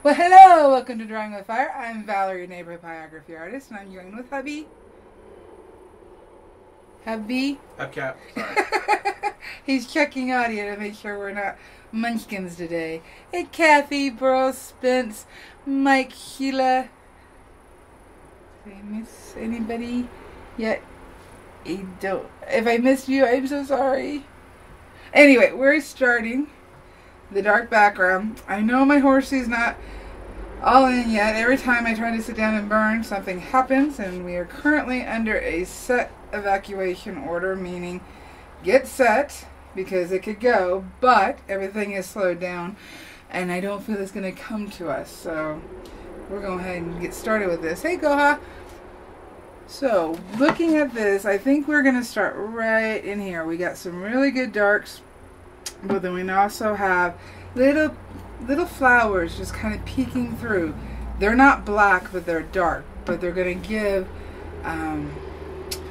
Well, hello! Welcome to Drawing with Fire. I'm Valerie, neighborhood pyrography artist, and I'm joined with hubby. Hubby? Hubcap. Sorry. He's checking audio to make sure we're not munchkins today. Hey, Kathy, Bro, Spence, Mike, Sheila. Did I miss anybody yet? I don't. If I missed you, I'm so sorry. Anyway, we're starting the dark background. I know my horsey's not all in yet. Every time I try to sit down and burn, something happens, and we are currently under a set evacuation order, meaning get set because it could go, but everything is slowed down, and I don't feel it's going to come to us. So we're going ahead and get started with this. Hey, Goha. So, looking at this, I think we're going to start right in here. We got some really good darks, but then we also have little little flowers just kind of peeking through. They're not black, but they're dark, but they're going to give um,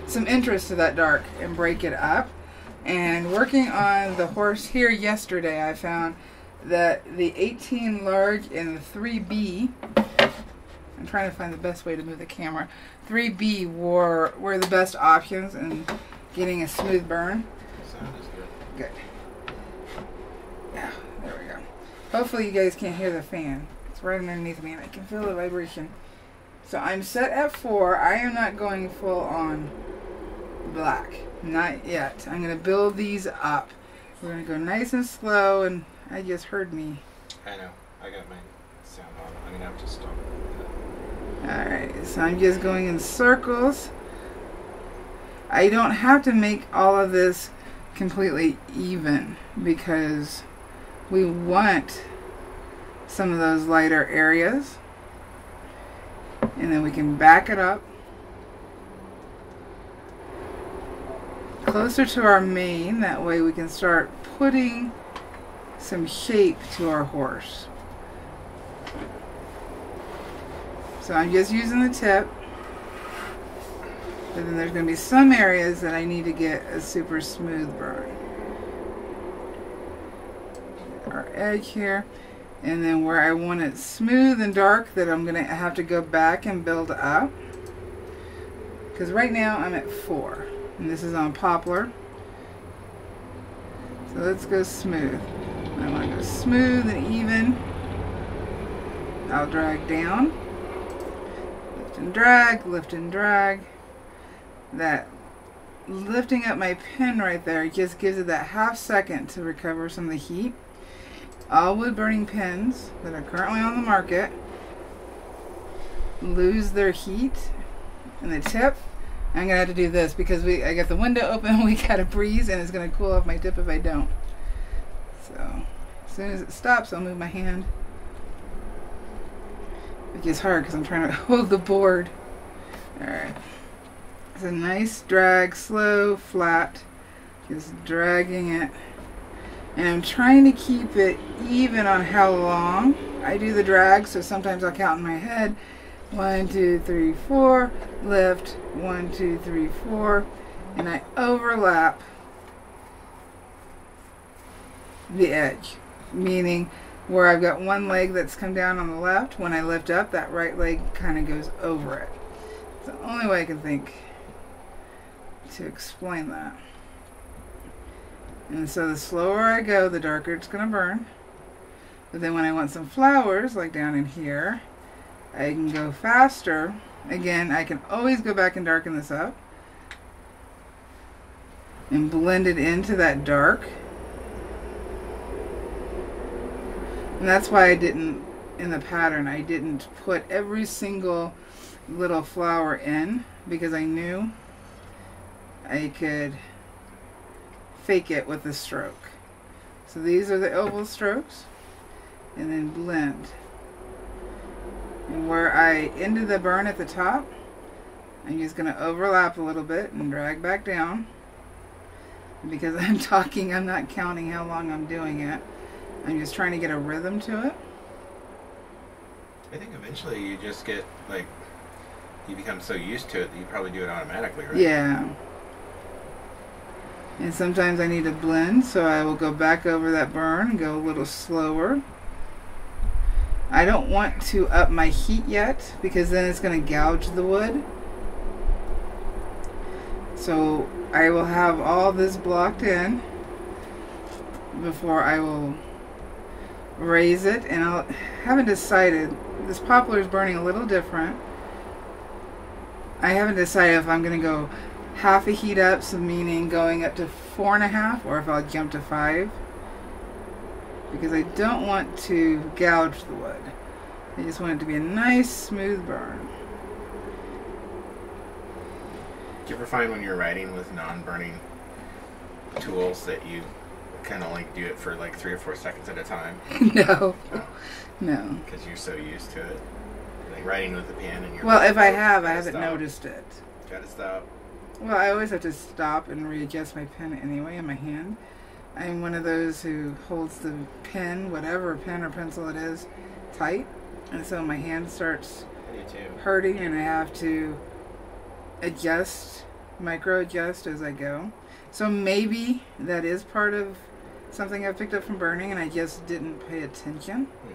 some interest to that dark and break it up. And working on the horse here yesterday, I found that the 18 large and the 3B I'm trying to find the best way to move the camera. 3B were were the best options in getting a smooth burn. Sound is good. Good. Yeah, there we go. Hopefully you guys can't hear the fan. It's right underneath me and I can feel the vibration. So I'm set at four. I am not going full on black. Not yet. I'm going to build these up. We're going to go nice and slow and I just heard me. I know. I got my sound on. I'm gonna have to stop. Alright, so I'm just going in circles. I don't have to make all of this completely even because we want some of those lighter areas. And then we can back it up closer to our mane. That way we can start putting some shape to our horse. So I'm just using the tip. But then there's going to be some areas that I need to get a super smooth burn. Our edge here. And then where I want it smooth and dark that I'm to have to go back and build up. Because right now I'm at 4. And this is on poplar. So let's go smooth. I want to go smooth and even. I'll drag down lift and drag, lift and drag. That lifting up my pin right there just gives it that half second to recover some of the heat. All wood burning pins that are currently on the market lose their heat and the tip. I'm gonna have to do this because we I got the window open, we got a breeze, and it's gonna cool off my tip if I don't. So as soon as it stops, I'll move my hand. It gets hard because I'm trying to hold the board. Alright. It's a nice drag, slow, flat. Just dragging it. And I'm trying to keep it even on how long I do the drag. So sometimes I'll count in my head. One, two, three, four. Lift. One, two, three, four. And I overlap the edge. Meaning where I've got one leg that's come down on the left, when I lift up, that right leg kind of goes over it. It's the only way I can think to explain that. And so the slower I go, the darker it's going to burn. But then when I want some flowers, like down in here, I can go faster. Again, I can always go back and darken this up. And blend it into that dark. And that's why I didn't, in the pattern, I didn't put every single little flower in because I knew I could fake it with a stroke. So these are the oval strokes and then blend. And where I ended the burn at the top, I'm just going to overlap a little bit and drag back down. Because I'm talking, I'm not counting how long I'm doing it. I'm just trying to get a rhythm to it. I think eventually you just get like you become so used to it that you probably do it automatically, right? Yeah. And sometimes I need to blend, so I will go back over that burn and go a little slower. I don't want to up my heat yet because then it's going to gouge the wood. So I will have all this blocked in before I will raise it and I haven't decided this poplar is burning a little different I haven't decided if I'm gonna go half a heat up so meaning going up to four and a half or if I'll jump to five. Because I don't want to gouge the wood. I just want it to be a nice smooth burn. Do you ever find when you're writing with non-burning tools that you kind of like do it for like three or four seconds at a time? No. No? Because you're so used to it? Like writing with a pen and you're well if I "Oh, have I haven't stop, noticed it. Gotta stop. Well, I always have to stop and readjust my pen anyway in my hand. I'm one of those who holds the pen, whatever pen or pencil it is, tight. And so my hand starts I do too. hurting and I have to adjust, micro adjust as I go. So maybe that is part of something I picked up from burning and I just didn't pay attention. Hmm.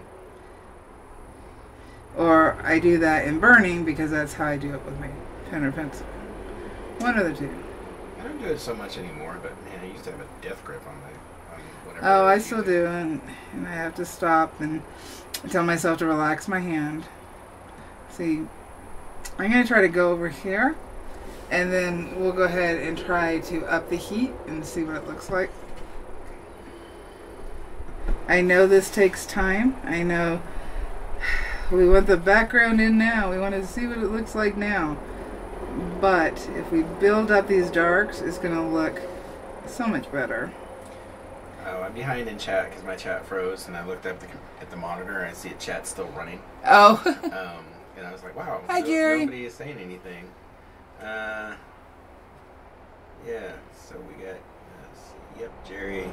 Or I do that in burning because that's how I do it with my pen or pencil. One of the two. I don't do it so much anymore, but man, I used to have a death grip on my on whatever. Oh, I still do, and, and I have to stop and tell myself to relax my hand. See, I'm going to try to go over here, and then we'll go ahead and try to up the heat and see what it looks like. I know this takes time. I know we want the background in now. We want to see what it looks like now. But if we build up these darks, it's going to look so much better. Oh, I'm behind in chat because my chat froze, and I looked up the, at the monitor and I see a chat still running. Oh. Um, and I was like, wow, Hi, no- Jerry. nobody is saying anything. Uh, yeah, so we got, uh, yep, Jerry.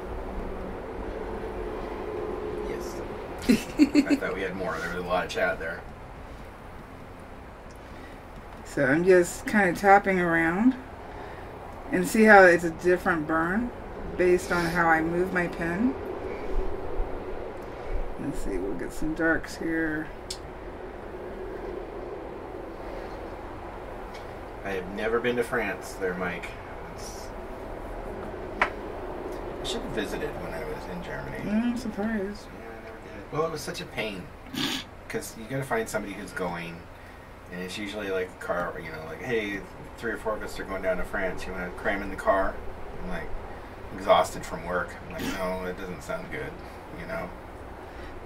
Yes. I thought we had more. There was a lot of chat there. So I'm just kind of tapping around and see how it's a different burn based on how I move my pen. Let's see, we'll get some darks here. I have never been to France there, Mike. It's, I should have visited when I was in Germany. Mm, I'm surprised. Yeah, I never did. Well, it was such a pain because you got to find somebody who's going, and it's usually like a car. You know, like hey, three or four of us are going down to France. You want to cram in the car? I'm like exhausted from work. I'm like, no, it doesn't sound good. You know.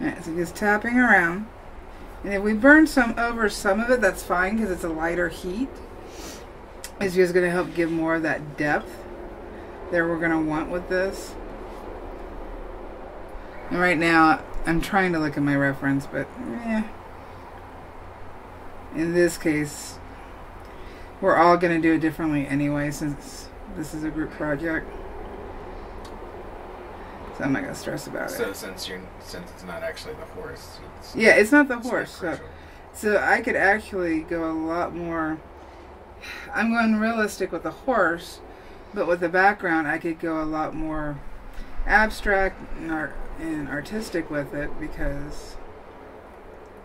Alright, so just tapping around. And if we burn some over some of it, that's fine because it's a lighter heat. It's just going to help give more of that depth that we're going to want with this. And right now, I'm trying to look at my reference, but eh. In this case, we're all going to do it differently anyway since this is a group project. So I'm not going to stress about it. So since you're since it's not actually the horse. It's, Yeah, it's not the it's not horse. So, so I could actually go a lot more. I'm going realistic with the horse, but with the background, I could go a lot more abstract and, art, and artistic with it because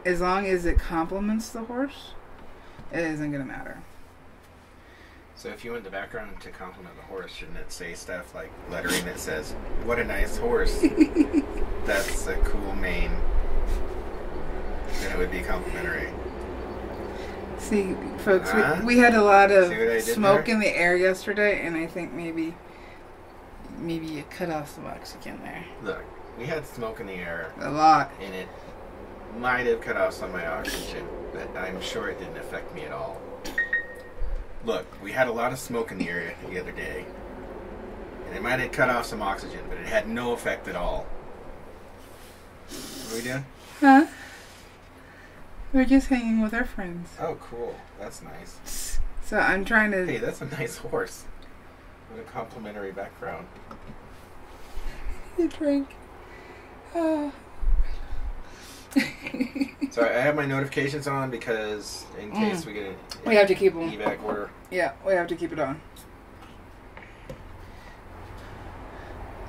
as long as it complements the horse, it isn't going to matter. So if you want the background to compliment the horse, shouldn't it say stuff like lettering that says, "What a nice horse"? That's a cool mane. Then it would be complimentary. See, folks, Huh? we, uh-huh. we had a lot of See what I did smoke there? in the air yesterday, and I think maybe maybe you cut off some oxygen there. Look, we had smoke in the air, A lot. and it might have cut off some of my oxygen, but I'm sure it didn't affect me at all. Look, we had a lot of smoke in the area the other day, and it might have cut off some oxygen, but it had no effect at all. What are we doing? Huh? We're just hanging with our friends. Oh, cool. That's nice. So I'm trying to. Hey, that's a nice horse. What a complimentary background. You drink. Oh. So I have my notifications on because in mm. case we get an we have to keep them. evac order. Yeah, we have to keep it on.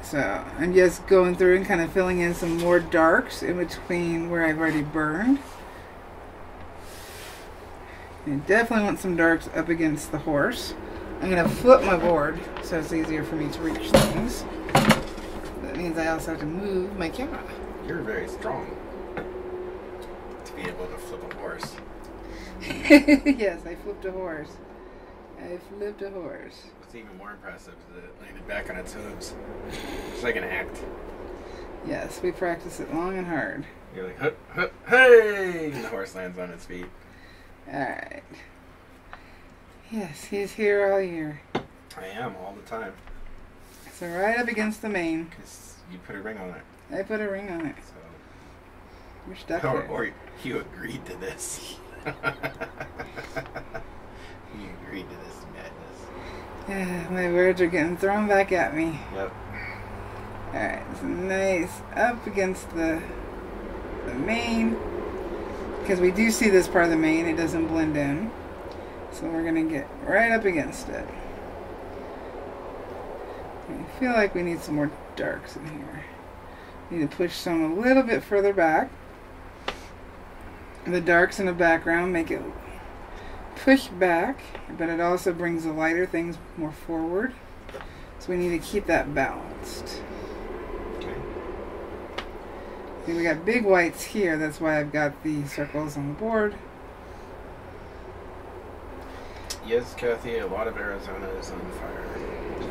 So I'm just going through and kind of filling in some more darks in between where I've already burned. I definitely want some darks up against the horse. I'm going to flip my board so it's easier for me to reach things. That means I also have to move my camera. You're very strong to be able to flip a horse. yes, I flipped a horse. I flipped a horse. What's even more impressive is that it landed back on its hooves. It's like an act. Yes, we practice it long and hard. You're like, hup, hup, hey! And the horse lands on its feet. Alright. Yes, he's here all year. I am all the time. So right up against the mane. Because you put a ring on it. I put a ring on it. So. We're stuck Or, or you agreed to this. you agreed to this madness. Yeah, my words are getting thrown back at me. Yep. Alright, so nice. Up against the the mane. Because we do see this part of the mane. it doesn't blend in. So we're gonna get right up against it. I feel like we need some more darks in here. Need to push some a little bit further back. The darks in the background make it push back, but it also brings the lighter things more forward. So we need to keep that balanced. Okay. See, we got big whites here. That's why I've got the circles on the board. Yes, Kathy, a lot of Arizona is on fire.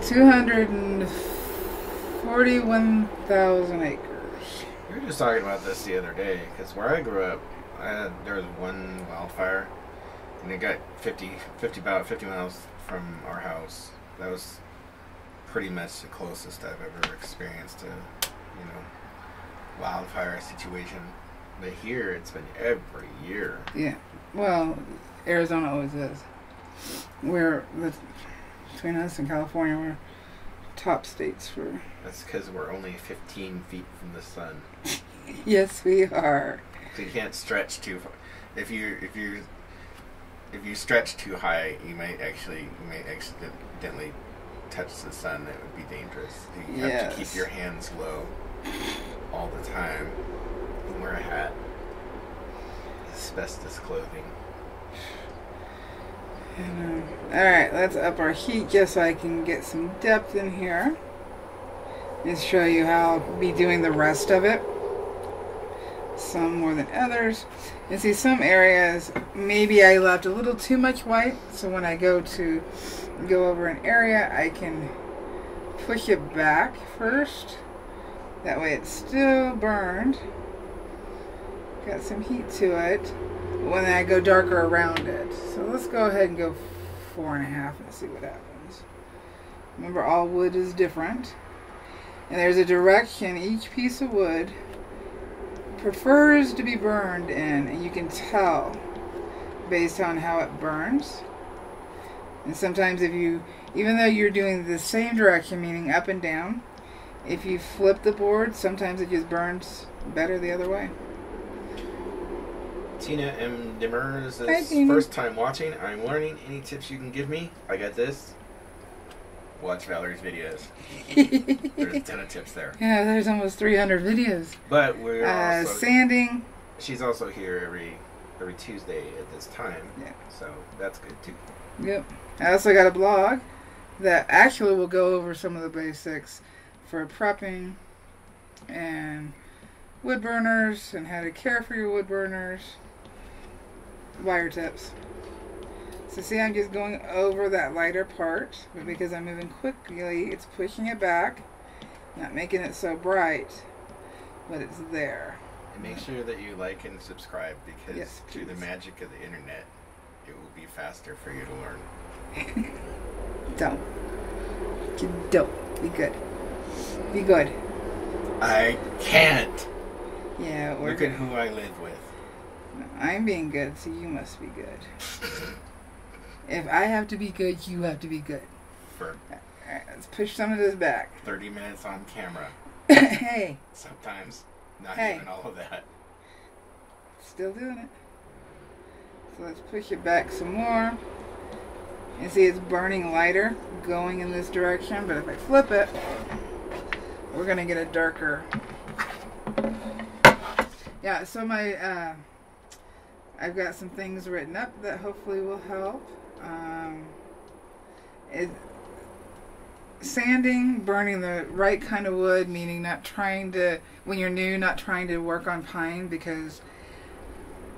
241,000 acres. We were just talking about this the other day because where I grew up, There was one wildfire, and it got 50, 50 about 50 miles from our house. That was pretty much the closest I've ever experienced a, you know, wildfire situation. But here, it's been every year. Yeah. Well, Arizona always is. We're the, between us and California, we're top states for. That's because we're only 15 feet from the sun. Yes, we are. So you can't stretch too far. If you if you if you stretch too high, you might actually you might accidentally touch the sun. That would be dangerous. You have to keep your hands low all the time. And wear a hat. Asbestos clothing. And, uh, all right, let's up our heat just so I can get some depth in here. And show you how I'll be doing the rest of it. Some more than others. And see some areas, maybe I left a little too much white. So when I go to go over an area, I can push it back first. That way it's still burned. Got some heat to it. When I go darker around it. So let's go ahead and go four and a half and see what happens. Remember all wood is different. And there's a direction each piece of wood prefers to be burned in. And you can tell based on how it burns. And sometimes if you, even though you're doing the same direction, meaning up and down, if you flip the board, sometimes it just burns better the other way. Tina M. Dimmer is Hi, first time watching. I'm learning. Any tips you can give me? I got this. Watch Valerie's videos. There's a ton of tips there. Yeah, there's almost 300 videos. But we're Uh, also sanding. she's also here every every Tuesday at this time. Yeah. So that's good too. Yep. I also got a blog that actually will go over some of the basics for prepping and wood burners and how to care for your wood burners. Wire tips. So see, I'm just going over that lighter part, but because I'm moving quickly, it's pushing it back, not making it so bright, but it's there. And make sure that you like and subscribe because Yes, through the magic of the internet, it will be faster for you to learn. Don't. Don't. Be good. Be good. I can't. Yeah, Look at who I live with. I'm being good, so you must be good. If I have to be good, you have to be good. For Alright, let's push some of this back. 30 minutes on camera. hey, Sometimes not Hey. even all of that. still doing it. So let's push it back some more. And see it's burning lighter going in this direction, but if I flip it, we're gonna get a darker. Yeah, so my uh, I've got some things written up that hopefully will help. Um, it, sanding, burning the right kind of wood, meaning not trying to when you're new, not trying to work on pine because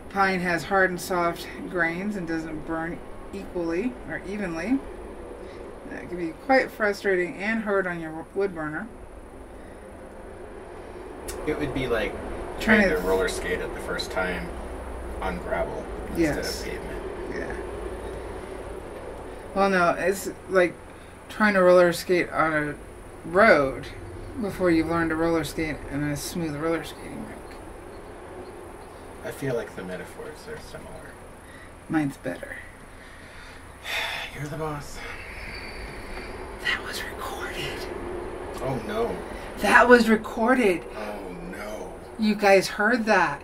pine has hard and soft grains and doesn't burn equally or evenly. That can be quite frustrating and hard on your wood burner. It would be like Trying trying to- to roller skate it the first time on gravel instead Yes. of pavement. Well, no, it's like trying to roller skate on a road before you've learned to roller skate in a smooth roller skating rink. I feel like the metaphors are similar. Mine's better. You're the boss. That was recorded. Oh no. That was recorded. Oh no. You guys heard that.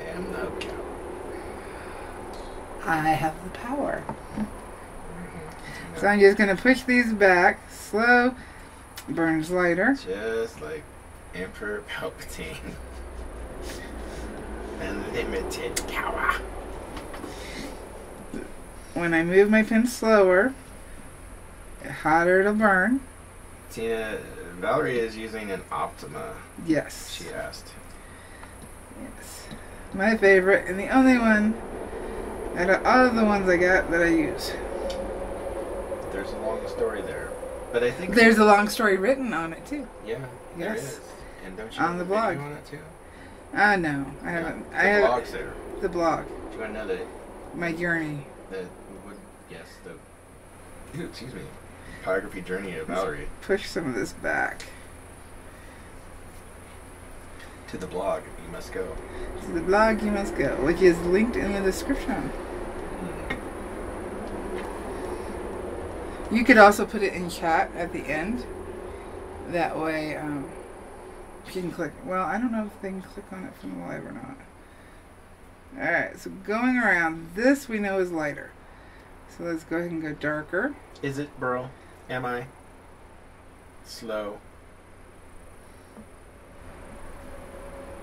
I am the. I have the power. Mm-hmm. So I'm just going to push these back. Slow. Burns lighter. Just like Emperor Palpatine. Unlimited power. When I move my pin slower, hotter it'll burn. Tina, Valerie is using an Optima, Yes. she asked. Yes. My favorite and the only one out of all of the ones I got that I use. There's a long story there. But I think There's a long story written on it too. Yeah, Yes. And don't you On the blog. on it too? Ah, no, I haven't. The I have blog's there. the blog. Do you want to know that My journey. the would yes the excuse me pyrography journey of Valerie Push some of this back to the blog you must go. to the blog. You must go, which is linked in the description. You could also put it in chat at the end. That way, um, you can click. Well, I don't know if they can click on it from the live or not. Alright, so going around, this we know is lighter. So let's go ahead and go darker. Is it Burl? Am I slow?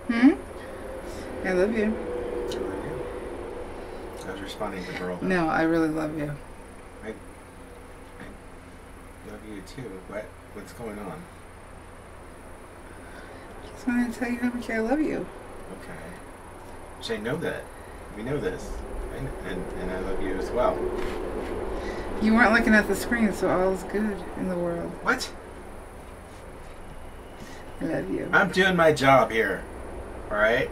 Hmm? I love you. I love you. I was responding to Burl. No, I really love you. Love you too. What what's going on? Just wanted to tell you how much I love you. Okay. Which I know that. We know this. And, and, and I love you as well. You weren't looking at the screen, so all's good in the world. What? I love you. I'm doing my job here. Alright?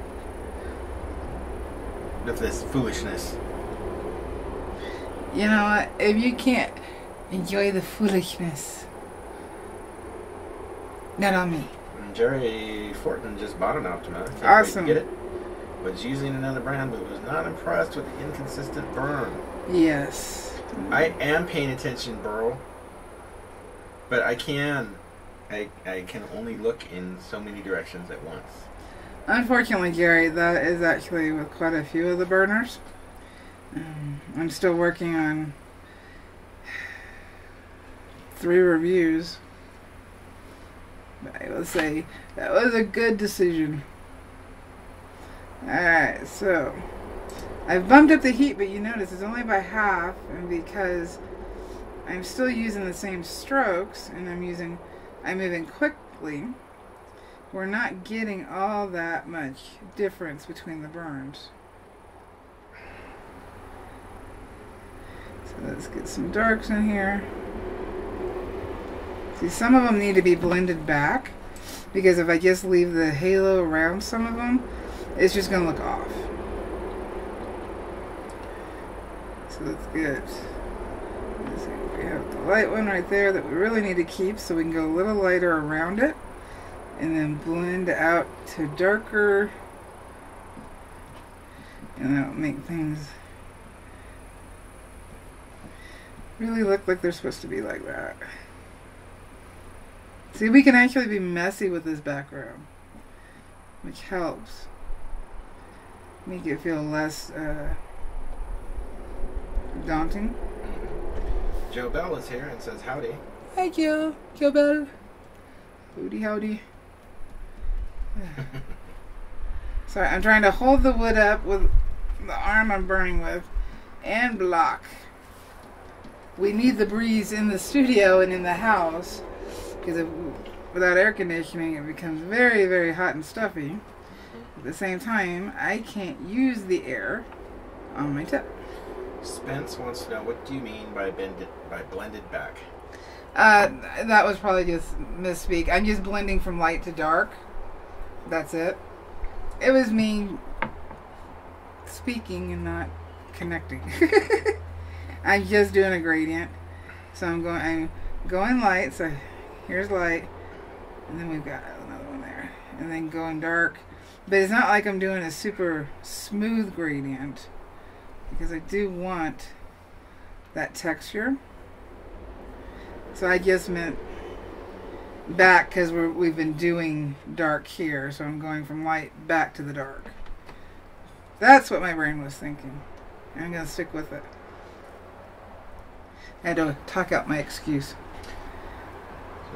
With this foolishness. You know? If you can't enjoy the foolishness, not on me. Jerry Fortin just bought an Optima. Can't wait to Awesome. Get it. Was using another brand, but was not impressed with the inconsistent burn. Yes. I am paying attention, Burl. But I can. I, I can only look in so many directions at once. Unfortunately, Jerry, that is actually with quite a few of the burners. Um, I'm still working on three reviews. I will say that was a good decision. Alright, so I've bumped up the heat, but you notice it's only by half, and because I'm still using the same strokes and I'm using, I'm moving quickly we're not getting all that much difference between the burns. So let's get some darks in here. See, some of them need to be blended back because if I just leave the halo around some of them, it's just going to look off. So that's good. We have the light one right there that we really need to keep so we can go a little lighter around it and then blend out to darker and that'll make things really look like they're supposed to be like that. See, we can actually be messy with this background, which helps make it feel less uh, daunting. Joe Bell is here and says howdy. Hi, you, Joe Bell. Howdy, howdy. Sorry, I'm trying to hold the wood up with the arm I'm burning with and block. We need the breeze in the studio and in the house because without air conditioning it becomes very, very hot and stuffy. At the same time, I can't use the air on my tip. Spence wants to know what do you mean by bended by blended back? Uh, that was probably just misspeak. I'm just blending from light to dark. That's it. It was me speaking and not connecting. I'm just doing a gradient. So I'm going I'm going light, so here's light. And then we've got another one there. And then going dark. But it's not like I'm doing a super smooth gradient. Because I do want that texture. So I just meant back because we've been doing dark here. So I'm going from light back to the dark. That's what my brain was thinking. I'm going to stick with it. I had to talk out my excuse.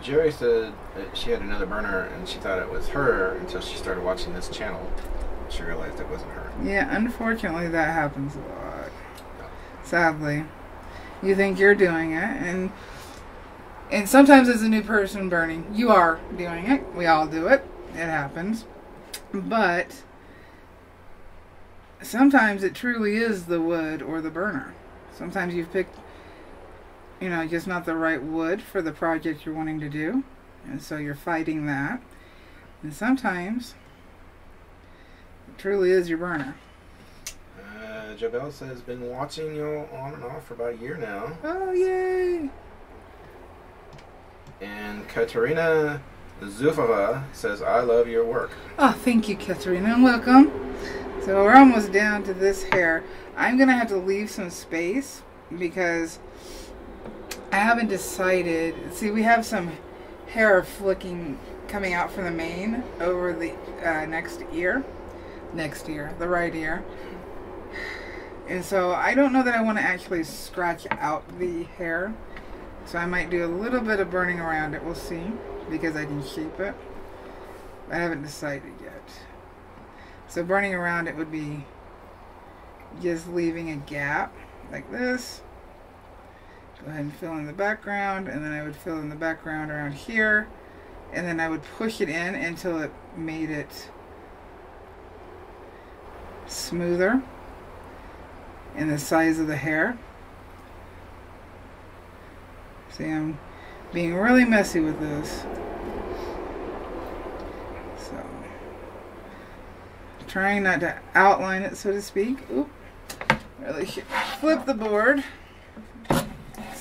Jerry said that she had another burner and she thought it was her until she started watching this channel. She realized it wasn't her. Yeah, unfortunately, that happens a lot. Sadly, you think you're doing it, and and sometimes as a new person burning, you are doing it. We all do it. It happens, but sometimes it truly is the wood or the burner. Sometimes you've picked, you know, just not the right wood for the project you're wanting to do, and so you're fighting that. And sometimes it truly is your burner. Uh, Joe Bell says, been watching you on and off for about a year now. Oh, yay! And Katerina Zufova says, I love your work. Oh, thank you, Katerina, and welcome. So we're almost down to this hair. I'm going to have to leave some space because I haven't decided. See, we have some hair flicking coming out from the mane over the uh, next ear. Next ear, the right ear. And so I don't know that I want to actually scratch out the hair. So I might do a little bit of burning around it. We'll see. Because I can shape it. I haven't decided yet. So burning around it would be just leaving a gap like this. And fill in the background and then I would fill in the background around here and then I would push it in until it made it smoother in the size of the hair. See, I'm being really messy with this. So, trying not to outline it, so to speak. Oop. Really flip the board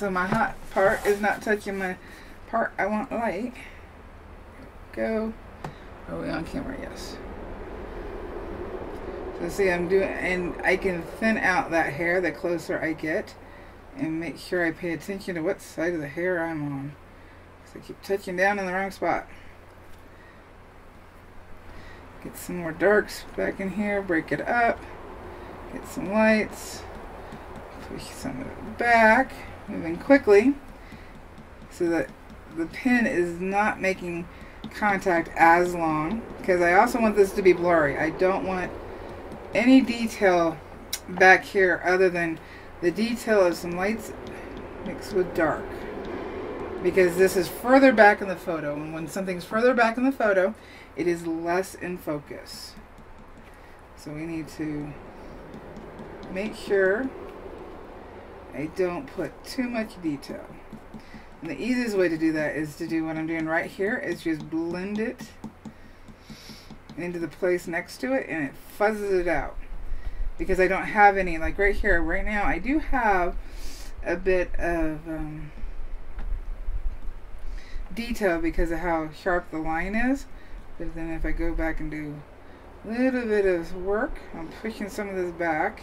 so my hot part is not touching my part I want light. Go. Oh, Are we on camera? Yes. So see, I'm doing, and I can thin out that hair the closer I get and make sure I pay attention to what side of the hair I'm on. So I keep touching down in the wrong spot. Get some more darks back in here, break it up, get some lights, push some of it back, moving quickly so that the pin is not making contact as long because I also want this to be blurry. I don't want any detail back here other than the detail of some lights mixed with dark because this is further back in the photo and when something's further back in the photo it is less in focus. So we need to make sure I don't put too much detail. And the easiest way to do that is to do what I'm doing right here is just blend it into the place next to it and it fuzzes it out. Because I don't have any, like right here, right now, I do have a bit of um, detail because of how sharp the line is. But then if I go back and do a little bit of work, I'm pushing some of this back,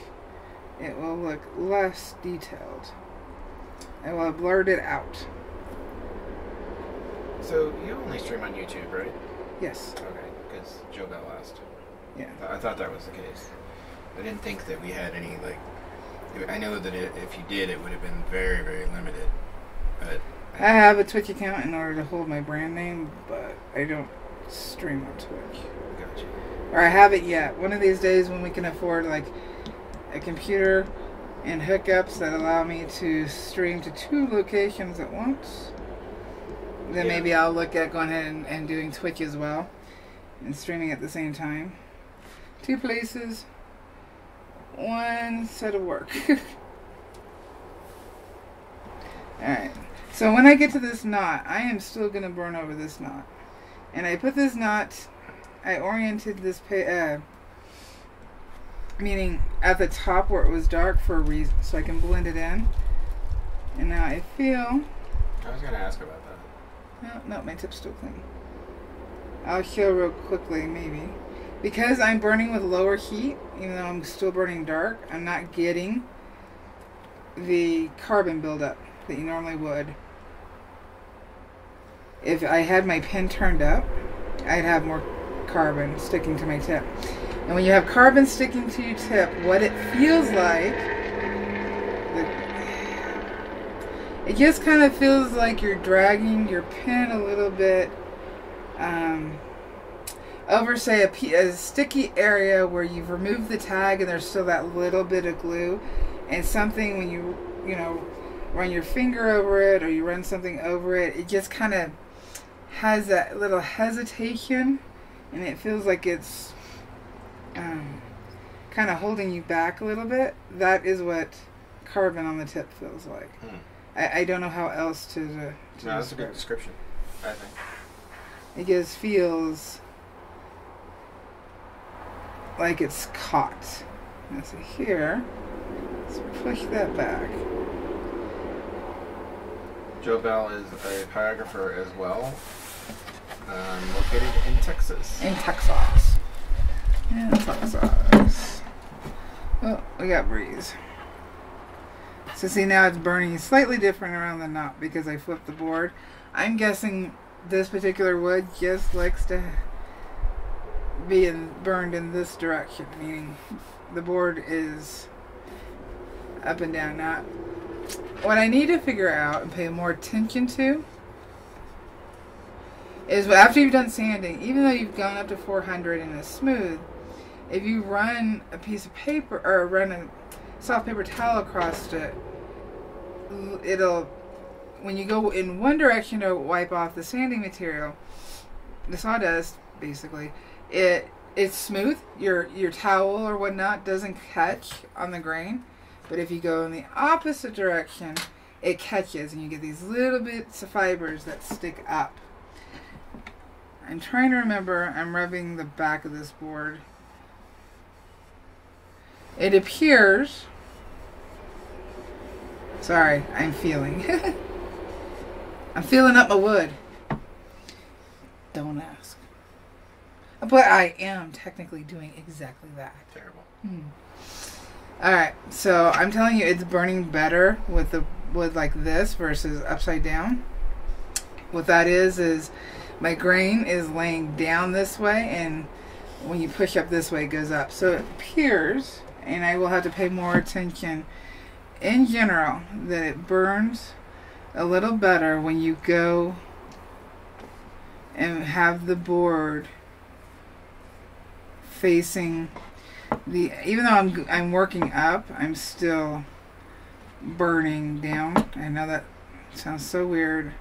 it will look less detailed. I will have blurred it out. So you only stream on YouTube, right? Yes. Okay, because Joe got asked. Yeah. I thought that was the case. I didn't think that we had any like. I know that it, if you did, it would have been very, very limited. But I I have a Twitch account in order to hold my brand name, but I don't stream on Twitch. Gotcha. Or I haven't yet. One of these days when we can afford like a computer and hookups that allow me to stream to two locations at once, then Yeah. maybe I'll look at going ahead and, and doing Twitch as well and streaming at the same time. Two places, one set of work. Alright. So when I get to this knot, I am still going to burn over this knot. And I put this knot, I oriented this, pa- uh, meaning at the top where it was dark for a reason, so I can blend it in. And now I feel, I was gonna ask about that. no, no, my tip's still clean. I'll heal real quickly, maybe. Because I'm burning with lower heat, even though I'm still burning dark, I'm not getting the carbon buildup that you normally would. If I had my pen turned up, I'd have more carbon sticking to my tip. And when you have carbon sticking to your tip, what it feels like, it just kind of feels like you're dragging your pen a little bit um, over, say, a, a sticky area where you've removed the tag and there's still that little bit of glue. And something when you, you know, run your finger over it or you run something over it, it just kind of has that little hesitation and it feels like it's um, kind of holding you back a little bit. That is what carbon on the tip feels like. Hmm. I, I don't know how else to, to, No, that's a good description. I think. It just feels like it's caught. Now see here. Let's push that back. Joe Bell is a pyrographer as well, um, located in Texas. In Texas. In Texas. Oh, we got breeze. So see now it's burning slightly different around the knot because I flipped the board. I'm guessing this particular wood just likes to be in, burned in this direction, meaning the board is up and down. Now, what I need to figure out and pay more attention to is after you've done sanding, even though you've gone up to 400 and it's smooth, if you run a piece of paper or run a soft paper towel across it, it'll, when you go in one direction to wipe off the sanding material, the sawdust basically, it it's smooth. Your your towel or whatnot doesn't catch on the grain, but if you go in the opposite direction, it catches and you get these little bits of fibers that stick up. I'm trying to remember. I'm rubbing the back of this board. It appears. Sorry, I'm feeling. I'm feeling up my wood. Don't ask. But I am technically doing exactly that. Terrible. Hmm. All right, so I'm telling you, it's burning better with the wood like this versus upside down. What that is is my grain is laying down this way, and when you push up this way, it goes up. So it appears, and I will have to pay more attention in general, that it burns a little better when you go and have the board facing the even though I'm I'm working up, I'm still burning down. I know that sounds so weird.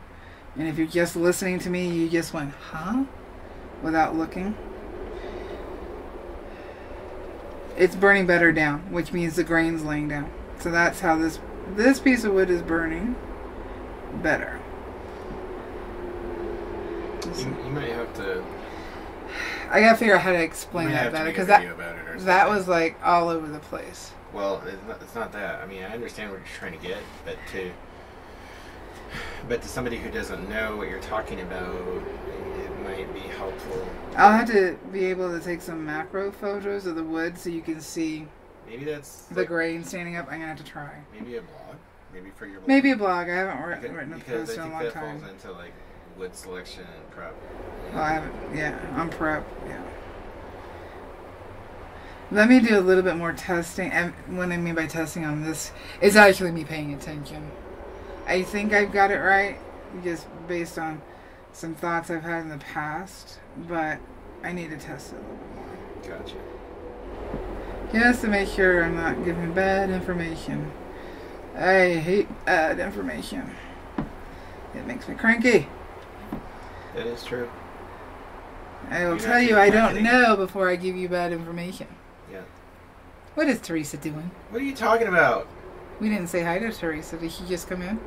And if you're just listening to me, you just went, "Huh?" without looking. It's burning better down, which means the grain's laying down. So that's how this this piece of wood is burning better. You, you might have to. I gotta figure out how to explain that better because that video about it or that was like all over the place. Well, it's not, it's not that. I mean, I understand what you're trying to get, but to but to somebody who doesn't know what you're talking about, it might be helpful. I'll have to be able to take some macro photos of the wood so you can see Maybe that's the like, grain standing up. I'm gonna have to try. maybe a blog, maybe for your blog. Maybe a blog. I haven't writ- because, written a post in a long that time. falls into like wood selection and prep. Well, I haven't. Yeah, I'm prep. Yeah. Let me do a little bit more testing. And what I mean by testing on this is actually me paying attention. I think I've got it right. just based on some thoughts I've had in the past, but I need to test it a little bit more. Gotcha. Just to make sure I'm not giving bad information. I hate bad information. It makes me cranky. That is true. I will You're tell you I don't know before I give you bad information. Yeah. What is Teresa doing? What are you talking about? We didn't say hi to Teresa. Did she just come in?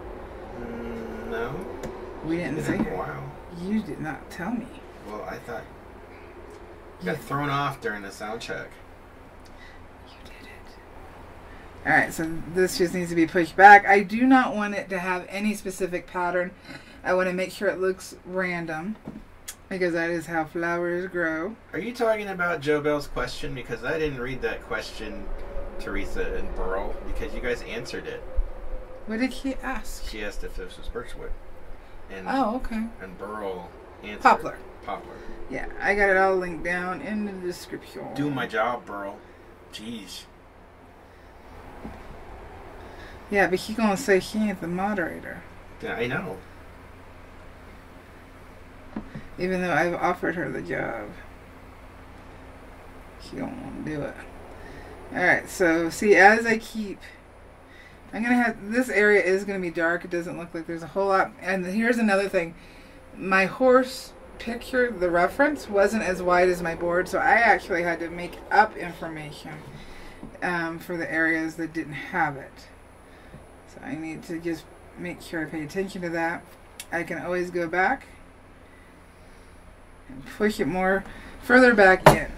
We didn't It's say been a while. You did not tell me. Well, I thought you got thrown off during the sound check. you did it. Alright, so this just needs to be pushed back. I do not want it to have any specific pattern. I want to make sure it looks random. Because that is how flowers grow. Are you talking about Joe Bell's question? Because I didn't read that question, Teresa and Burl, because you guys answered it. What did he ask? She asked if this was birchwood. And Oh, okay. and Burl answered Poplar. Poplar. Yeah, I got it all linked down in the description. Do my job, Burl. Jeez. Yeah, but he gonna say he ain't the moderator. Yeah, I know. Even though I've offered her the job. She don't want to do it. Alright, so see as I keep I'm gonna have this area is gonna be dark. It doesn't look like there's a whole lot and here's another thing. My horse picture, the reference, wasn't as wide as my board, so I actually had to make up information um, for the areas that didn't have it. So I need to just make sure I pay attention to that. I can always go back and push it more further back in.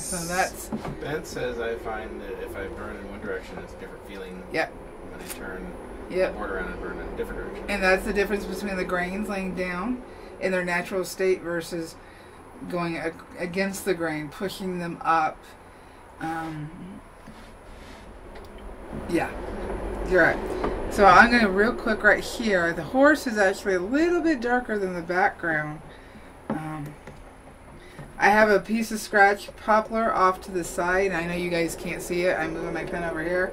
So that's Ben says I find that if I burn in one direction, it's a different feeling. Yep. When I turn yep. the board around and burn in a different direction. And that's the difference between the grains laying down in their natural state versus going ag- against the grain, pushing them up. Um, yeah, you're right. So I'm going to real quick right here. The horse is actually a little bit darker than the background. I have a piece of scratch poplar off to the side. I know you guys can't see it. I'm moving my pen over here.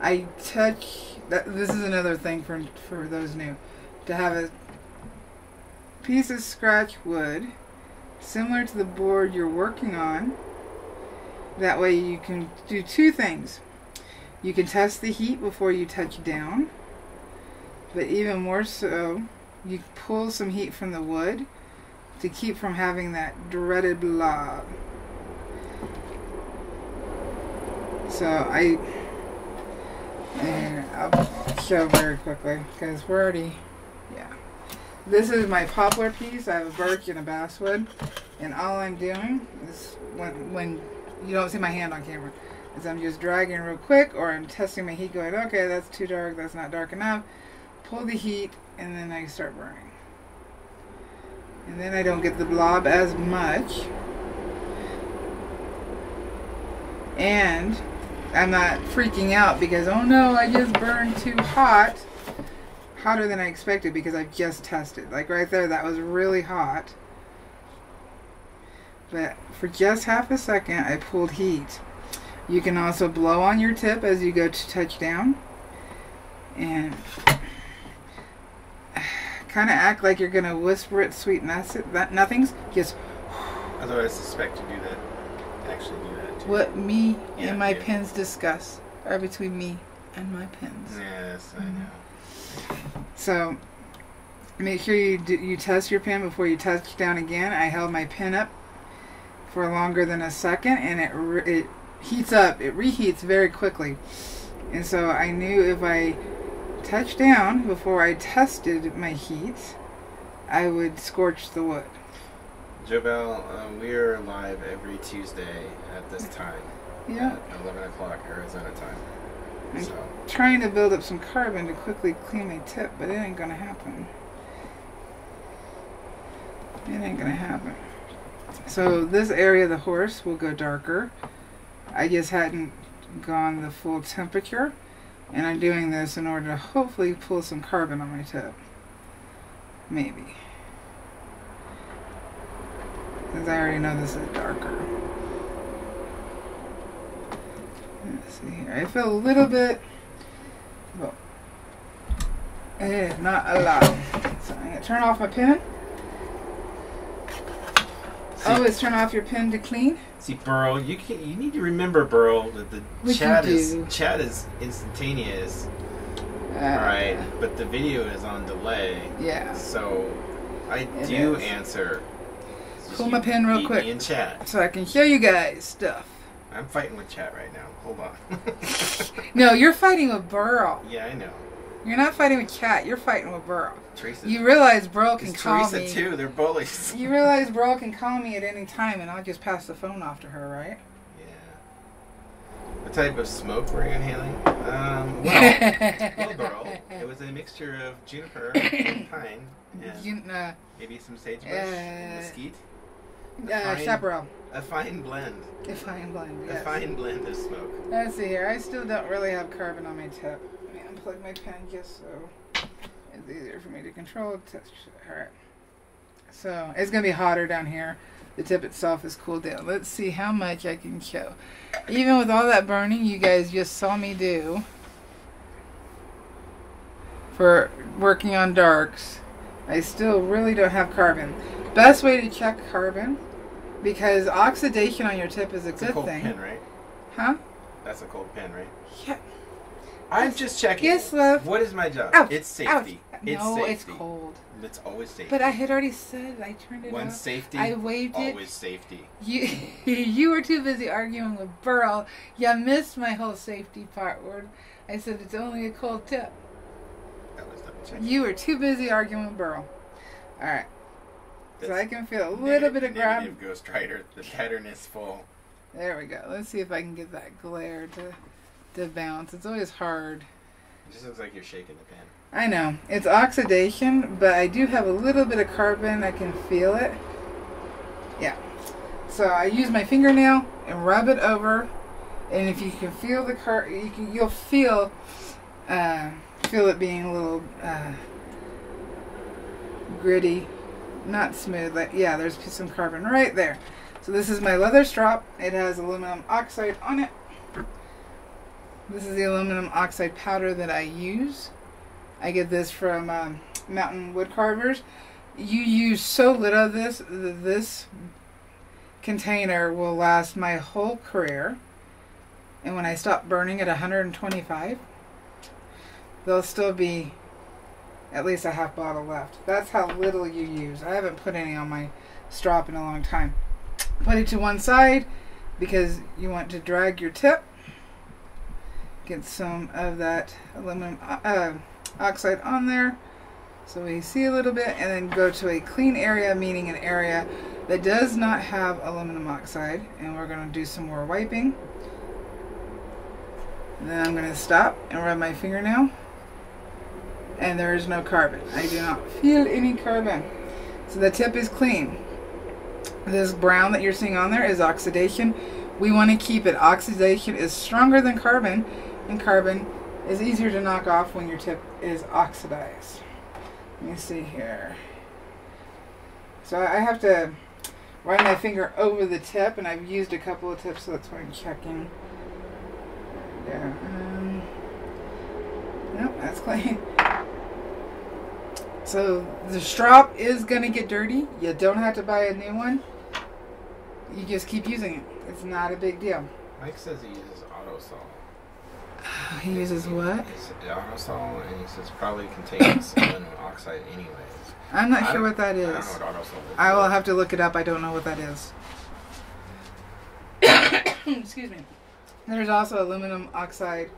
I touch. That, this is another thing for for those new to have a piece of scratch wood similar to the board you're working on. That way you can do two things. You can test the heat before you touch down, but even more so, you pull some heat from the wood to keep from having that dreaded blob. So I, and I'll show very quickly because we're already, yeah. This is my poplar piece. I have a birch and a basswood, and all I'm doing is when when you don't see my hand on camera, is I'm just dragging real quick, or I'm testing my heat, going, okay, that's too dark, that's not dark enough. Pull the heat, and then I start burning. And then I don't get the blob as much. And I'm not freaking out because, oh no, I just burned too hot. Hotter than I expected because I've just tested. Like right there, that was really hot. But for just half a second, I pulled heat. You can also blow on your tip as you go to touch down. And kind of act like you're going to whisper it sweet that nothings. Just Although I suspect you do that. Actually, do that too. what me Yeah, and my yeah. pens discuss are between me and my pens. Yes, I Mhm. know. So make sure you do, you test your pen before you touch down again. I held my pen up for longer than a second, and it it heats up. It reheats very quickly, and so I knew if I touched down before I tested my heat, I would scorch the wood. Joe Bell, uh, we are live every Tuesday at this time. Yeah, At 11 o'clock Arizona time. Okay. So, trying to build up some carbon to quickly clean my tip, but it ain't gonna happen. It ain't gonna happen. So this area of the horse will go darker. I just hadn't gone the full temperature, and I'm doing this in order to hopefully pull some carbon on my tip. Maybe. Because I already know this is darker. Let's see here. I feel a little bit. Well, eh, not a lot. So I'm gonna turn off my pen. Always turn off your pen to clean. See, Burl, you can, you need to remember, Burl, that the you chat is chat is instantaneous, Uh, right? But the video is on delay. Yeah. So I do is. answer. Pull my pen real quick. In chat. So I can show you guys stuff. I'm fighting with chat right now. Hold on. No, you're fighting with Burl. yeah, I know. You're not fighting with Cat. You're fighting with Burl. Teresa. You realize Burl can call Teresa me. too. They're bullies. You realize Burl can call me at any time, and I'll just pass the phone off to her, right? yeah. What type of smoke were you inhaling? Um, well, well, Burl, it was a mixture of juniper and pine and you, uh, maybe some sagebrush and Uh, mesquite. uh, Fine. chaparral. A fine blend. A fine blend. A fine blend of smoke. Let's see here. I still don't really have carbon on my tip. Unplug my pen just so it's easier for me to control. Alright. So it's going to be hotter down here. The tip itself is cooled down. Let's see how much I can show. Even with all that burning you guys just saw me do for working on darks, I still really don't have carbon. Best way to check carbon, because oxidation on your tip is a It's a good cold thing. pen, right? Huh? That's a cold pen, right? Yeah. I'm just checking. Yes, love. What is my job? Ouch, It's safety. Ouch. It's no, safety. it's cold. It's always safety. But I had already said I turned it When off. safety, I waved it. always safety. You you were too busy arguing with Burl. You missed my whole safety part. Where I said it's only a cold tip. That was double checking. You were too busy arguing with Burl. All right. So I can feel a little Negative- bit of grab. Ghost Rider. The pattern is full. There we go. Let's see if I can get that glare to to bounce. It's always hard. It just looks like you're shaking the pen. I know. It's oxidation, but I do have a little bit of carbon. I can feel it. Yeah. So I use my fingernail and rub it over, and if you can feel the car, you can you'll feel uh, feel it being a little uh, gritty, not smooth. Like yeah, there's some carbon right there. So this is my leather strop. It has aluminum oxide on it. This is the aluminum oxide powder that I use. I get this from um, Mountain Wood Carvers. You use so little of this, th- this container will last my whole career. And when I stop burning at 125, there'll still be at least a half bottle left. That's how little you use. I haven't put any on my strop in a long time. Put it to one side because you want to drag your tip. Get some of that aluminum uh, oxide on there. So we see a little bit and then go to a clean area meaning an area that does not have aluminum oxide and we're going to do some more wiping. Then I'm going to stop and rub my fingernail and there is no carbon. I do not feel any carbon. So the tip is clean. This brown that you're seeing on there is oxidation. We want to keep it. Oxidation is stronger than carbon and carbon is easier to knock off when your tip is oxidized. Let me see here. So I have to run my finger over the tip, and I've used a couple of tips, so that's why I'm checking. There. Um, nope, that's clean. So the strop is going to get dirty. You don't have to buy a new one. You just keep using it. It's not a big deal. Mike says he uses autosol. He uses what? It's autosol, and he says probably contains aluminum oxide anyways. I'm not I sure what that is. I don't know what autosol is. I will have to look it up. I don't know what that is. Excuse me. There's also aluminum oxide.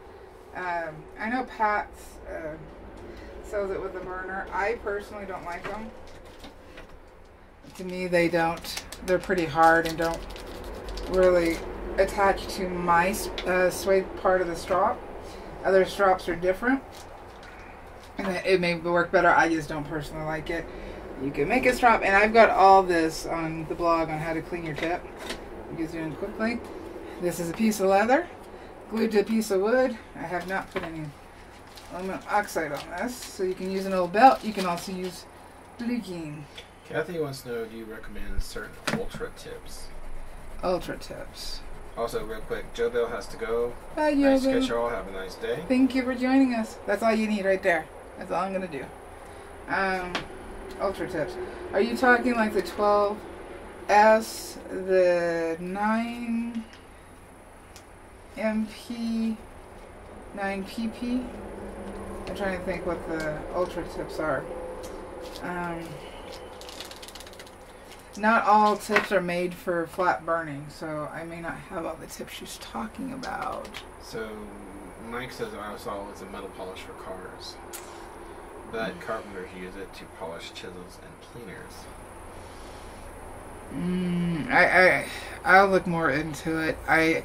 Um, I know Pat's uh, sells it with a burner. I personally don't like them. To me, they don't. They're pretty hard and don't really attach to my uh, suede part of the strop. Other strops are different, and it may work better. I just don't personally like it. You can make a strop, and I've got all this on the blog on how to clean your tip. You guys doing quickly. This is a piece of leather glued to a piece of wood. I have not put any aluminum oxide on this, so you can use an old belt. You can also use bluegene Kathy wants to know do you recommend certain ultra tips? ultra tips. Also, real quick, Joe Bell has to go. Bye, Nice to catch y'all. Have a nice day. Thank you for joining us. That's all you need right there. That's all I'm gonna do. Um, ultra tips. Are you talking like the 12S, the 9 MP, 9 PP? I'm trying to think what the ultra tips are. Um, not all tips are made for flat burning, so I may not have all the tips she's talking about. So, Mike says that autosol is a metal polish for cars, but carpenters use it to polish chisels and cleaners. Mm, I, I, I'll look more into it. I,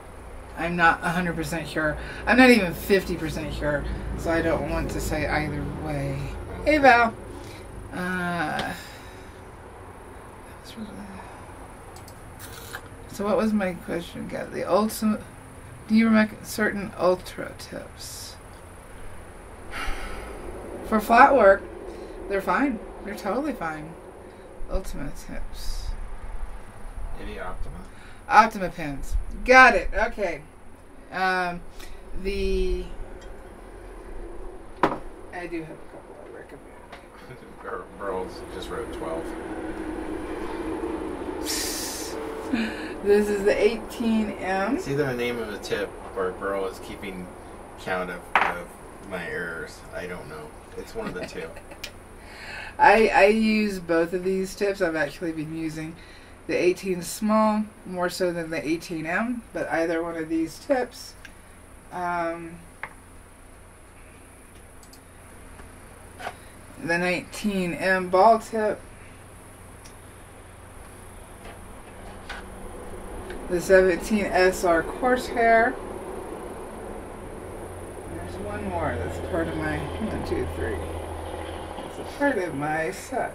I'm not 100% sure. I'm not even 50% sure, so I don't want to say either way. Hey, Val. Uh, so what was my question? Got the ultimate. Do you recommend certain ultra tips for flat work? They're fine. They're totally fine. Ultimate tips. Maybe Optima. Optima pins. Got it. Okay. Um, the I do have a couple I recommend. Burls just wrote 12. This is the 18M. It's either the name of a tip or Burl is keeping count of, of my errors. I don't know. It's one of the two. I I use both of these tips. I've actually been using the 18 small more so than the 18M, but either one of these tips. Um, the 19M ball tip. The 17 SR coarse hair. There's one more that's part of my one, two, three. It's a part of my set.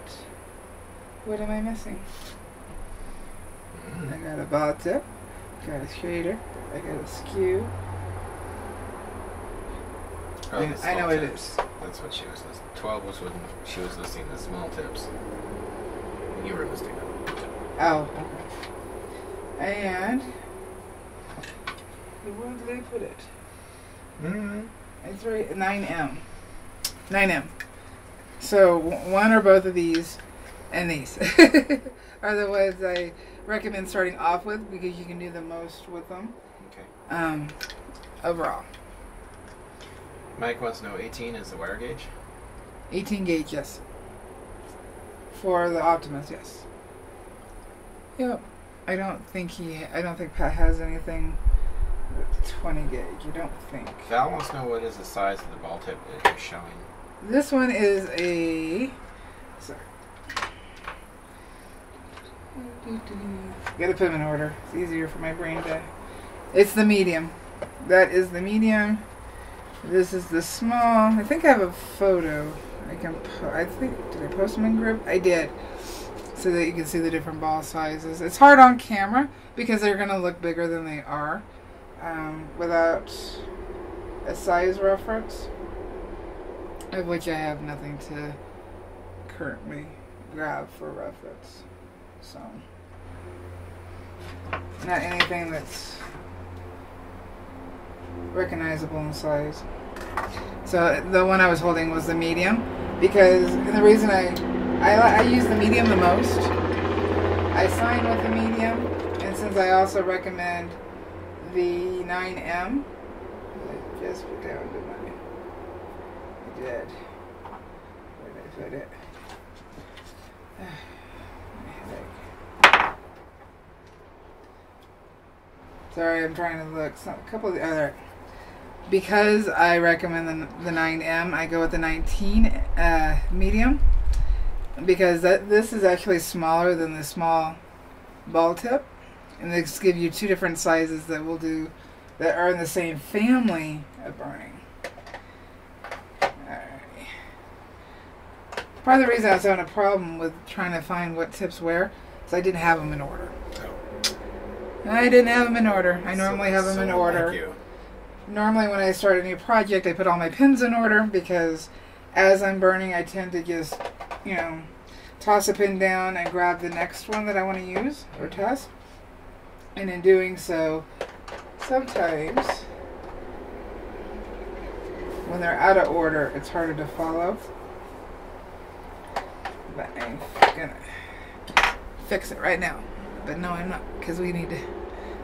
What am I missing? I got a ball tip, got a shader, I got a skew. Oh, I- the I know it tips. is. That's what she was listening. 12 was when she was listening to small tips. And you were listening to them. Oh, okay. And where did I put it? Mm-hmm. It's right 9M. 9M. So one or both of these and these are the ones I recommend starting off with because you can do the most with them Okay. um, overall. Mike wants to know 18 is the wire gauge. 18 gauge, yes. For the Optimus, yes. Yep. I don't think he. I don't think Pat has anything. 20 gauge. You don't think. Val wants to know what is the size of the ball tip that you're showing. This one is a. Sorry. Gotta put them in order. It's easier for my brain to. It's the medium. That is the medium. This is the small. I think I have a photo. I can. I think did I post them in group? I did, so that you can see the different ball sizes. It's hard on camera because they're gonna look bigger than they are, um, without a size reference of which I have nothing to currently grab for reference. So, not anything that's recognizable in size. So the one I was holding was the medium because the reason I I, I use the medium the most. I sign with the medium, and since I also recommend the 9M, I just put down to my I did. Where did I put it? Sorry, I'm trying to look. Some, a couple of the other. Because I recommend the, the 9M, I go with the 19 uh, medium. Because that this is actually smaller than the small ball tip. And this give you two different sizes that will do that are in the same family of burning. Alright. Part of the reason I was having a problem with trying to find what tips where is I didn't have them oh. in order. I didn't have them in order. I normally have them in order. Normally, when I start a new project, I put all my pins in order because as I'm burning, I tend to just, you know, toss a pin down and grab the next one that I want to use or test. And in doing so, sometimes when they're out of order, it's harder to follow. But I'm gonna fix it right now. But no, I'm not, because we need to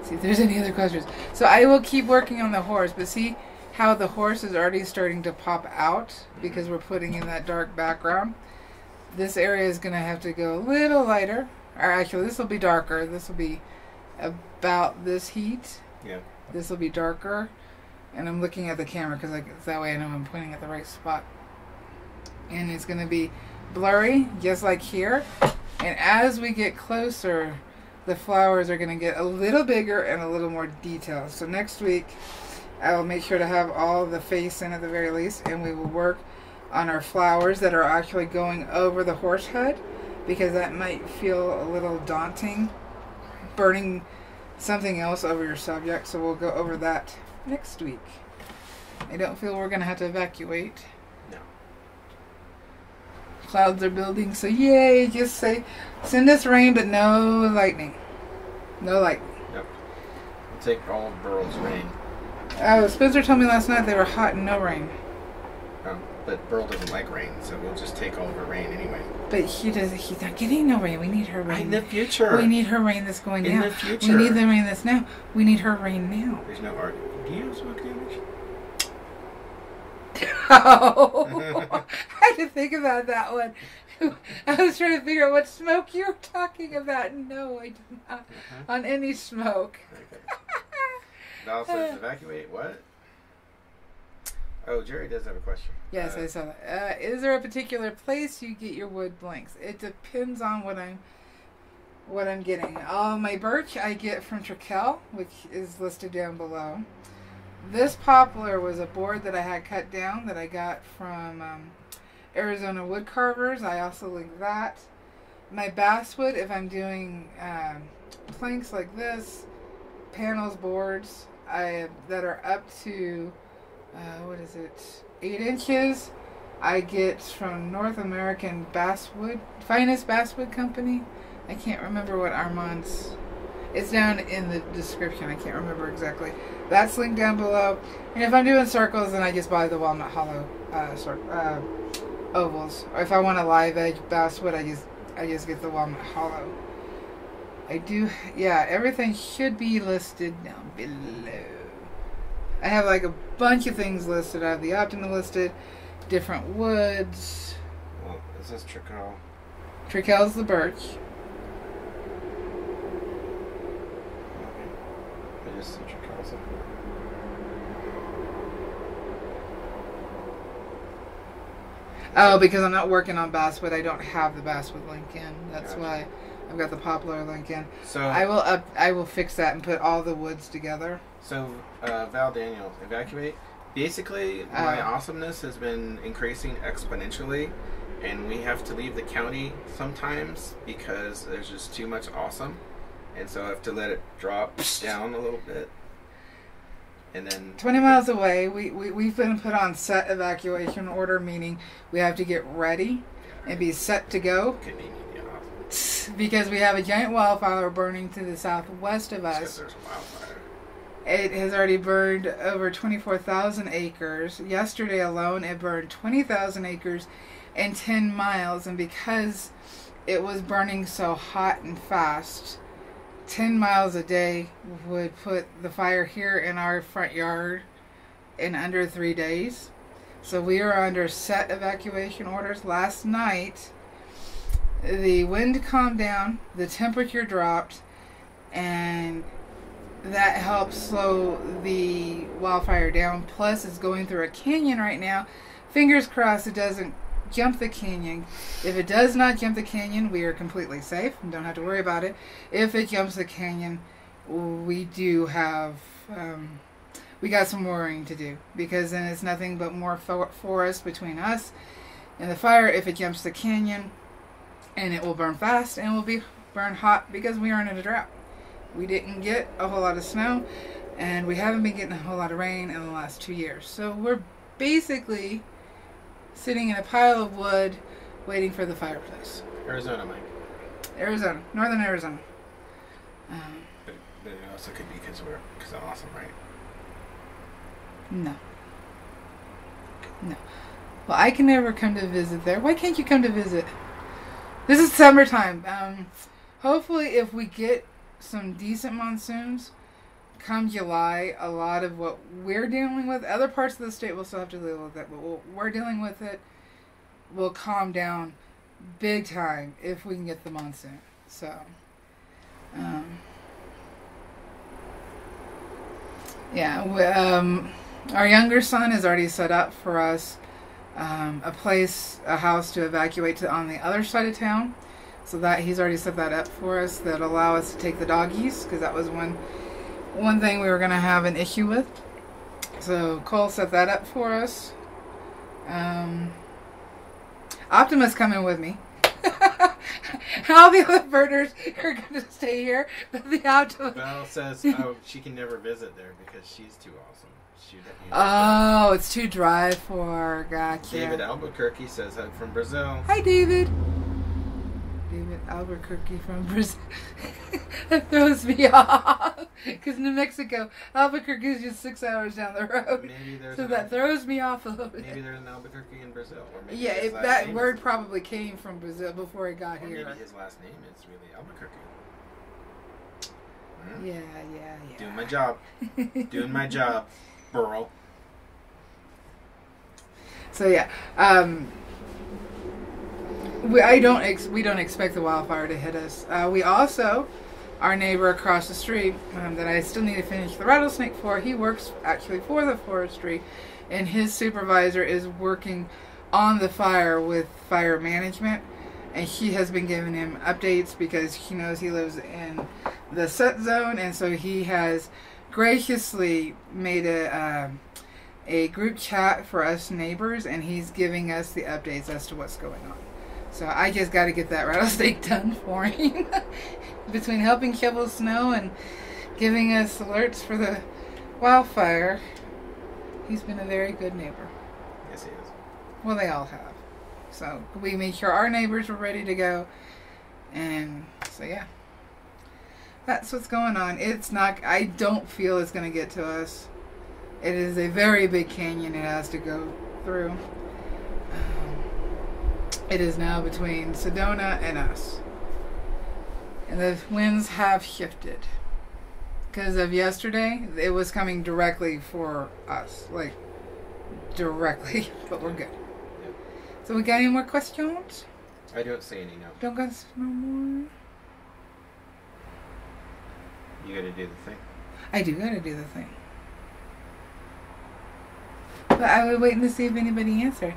see if there's any other questions. So I will keep working on the horse, but see how the horse is already starting to pop out because we're putting in that dark background. This area is going to have to go a little lighter. Or actually, this will be darker. This will be about this heat. Yeah. This will be darker. And I'm looking at the camera because like, that way I know I'm pointing at the right spot. And it's going to be blurry, just like here. And as we get closer, the flowers are going to get a little bigger and a little more detailed. So next week, I will make sure to have all the face in at the very least, and we will work on our flowers that are actually going over the horse head because that might feel a little daunting, burning something else over your subject. So we'll go over that next week. I don't feel we're going to have to evacuate. No. Clouds are building, so yay, just say, send us rain, but no lightning. No lightning. Yep. We'll take all of Burl's rain. Oh, Spencer told me last night they were hot and no rain. But Burl doesn't like rain, so we'll just take all of her rain anyway. But he does. He's not getting no rain. We need her rain. In the future. We need her rain that's going In now. the future. We need the rain that's now. We need her rain now. There's no art. Do you have smoke damage? Oh, I had to think about that one. I was trying to figure out what smoke you were talking about. No, I did not. Uh-huh. On any smoke. Okay. Val says evacuate. What? Oh, Jerry does have a question. Yes, Uh, I saw that. Uh, is there a particular place you get your wood blanks? It depends on what I'm what I'm getting. All my birch I get from Trekell, which is listed down below. This poplar was a board that I had cut down that I got from um, Arizona Wood Carvers. I also link that. My basswood, if I'm doing um, planks like this, panels, boards, I that are up to uh, what is it, eight inches. I get from North American Basswood, Finest Basswood Company. I can't remember what Armand's. It's down in the description. I can't remember exactly. That's linked down below. And if I'm doing circles, then I just buy the Walnut Hollow uh, uh, ovals. Or if I want a live edge basswood, I just I just get the Walnut Hollow. I do, yeah. Everything should be listed down below. I have like a bunch of things listed. I have the Optima listed, different woods. Well, is this Trico? Trekell's the birch. I just see Trico. so- Oh, because I'm not working on basswood, I don't have the basswood link in. That's Gotcha. why I've got the poplar link in. So, I will up. I will fix that and put all the woods together. So uh, Val Daniels, evacuate. Basically, my Oh. awesomeness has been increasing exponentially, and we have to leave the county sometimes because there's just too much awesome, and so I have to let it drop down a little bit, and then 20 miles away, we, we, we've been put on set evacuation order, meaning we have to get ready and be set to go convenient, yeah, awesome. because we have a giant wildfire burning to the southwest of Because us. there's a wildfire. It has already burned over 24,000 acres. Yesterday alone, it burned 20,000 acres in 10 miles. And because it was burning so hot and fast, 10 miles a day would put the fire here in our front yard in under three days. So we are under set evacuation orders. Last night, the wind calmed down, the temperature dropped, and that helps slow the wildfire down. Plus, it's going through a canyon right now. Fingers crossed it doesn't jump the canyon. If it does not jump the canyon, we are completely safe and don't have to worry about it. If it jumps the canyon, we do have. Um, we got some worrying to do because then it's nothing but more fo- forest between us and the fire if it jumps the canyon and it will burn fast and will be burn hot because we are in a drought. We didn't get a whole lot of snow, and we haven't been getting a whole lot of rain in the last two years. So we're basically sitting in a pile of wood waiting for the fireplace. Arizona, Mike. Arizona, northern Arizona. Um, But, but it also could be because we're because I'm awesome, right? no. No. Well, I can never come to visit there. Why can't you come to visit? This is summertime. Um, hopefully, if we get some decent monsoons, come July, a lot of what we're dealing with, other parts of the state will still have to deal with it, but we're dealing with it will calm down big time if we can get the monsoon. So, um, yeah, we, um, our younger son has already set up for us um, a place, a house to evacuate to on the other side of town. So that he's already set that up for us that allow us to take the doggies because that was one one thing we were gonna have an issue with. So Cole set that up for us. Um, Optimus coming with me. All the other birders are gonna stay here, but the Optimus. Val says, oh, she can never visit there because she's too awesome. She, Oh, it's too dry for. Gotcha. David Albuquerque says, I'm from Brazil. Hi, David. Albuquerque from Brazil. that throws me off. Because New Mexico, Albuquerque is just six hours down the road. So an that throws me off a little bit. Maybe there's an Albuquerque in Brazil. Or maybe Yeah, last that word is, probably came from Brazil before it got here. maybe his last name is really Albuquerque. Hmm? Yeah, yeah, yeah. Doing my job. Doing my job, Burl. So yeah, um, we I don't ex- we don't expect the wildfire to hit us. Uh, we also, our neighbor across the street um, that I still need to finish the rattlesnake for. He works actually for the forestry, and his supervisor is working on the fire with fire management, and he has been giving him updates because he knows he lives in the set zone, and so he has graciously made a. Um, a group chat for us neighbors, and he's giving us the updates as to what's going on. So I just got to get that rattlesnake done for him. Between helping shovel snow and giving us alerts for the wildfire, he's been a very good neighbor. Yes, he is. Well, they all have. So we made sure our neighbors were ready to go, and so yeah, that's what's going on. It's not. I don't feel it's going to get to us. It is a very big canyon it has to go through. It is now between Sedona and us. And the winds have shifted. Because of yesterday, it was coming directly for us. Like, directly. But we're good. So, we got any more questions? I don't see any, no. Don't got no more? You gotta do the thing. I do gotta do the thing. But I was waiting to see if anybody answered.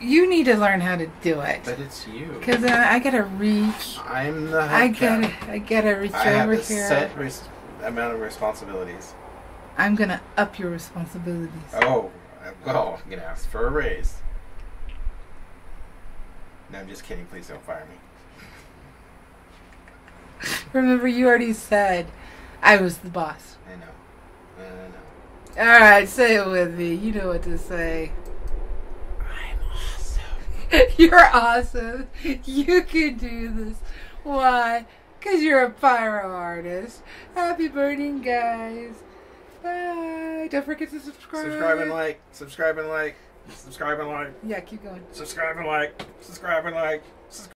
You need to learn how to do it. But it's you. Because uh, I gotta reach. I'm the I gotta, I gotta reach I have over a here. set res- amount of responsibilities. I'm gonna up your responsibilities. Oh, well, I'm gonna ask for a raise. No, I'm just kidding. Please don't fire me. Remember, you already said I was the boss. I know. I know. All right, say it with me. You know what to say. You're awesome. You can do this. Why? Because you're a pyro artist. Happy burning, guys. Bye. Don't forget to subscribe. Subscribe and like. Subscribe and like. Subscribe and like. Yeah, keep going. Subscribe and like. Subscribe and like.